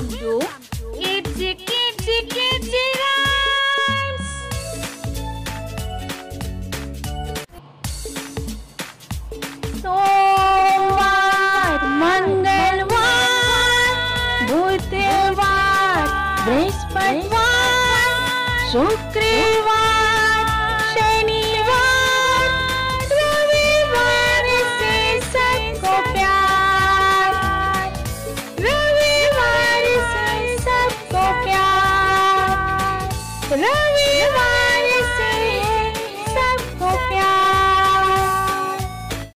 Welcome to Kids Kids Kids Rhymes. सोमवार मंगलवार बुधवार बृहस्पतिवार शुक्रवार Larry! Larry!